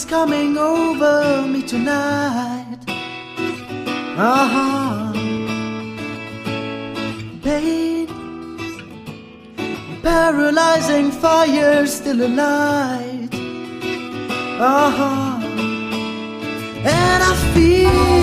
Is coming over me tonight. Uh-huh. Pain, paralyzing fire, still alight. Uh-huh. And I feel.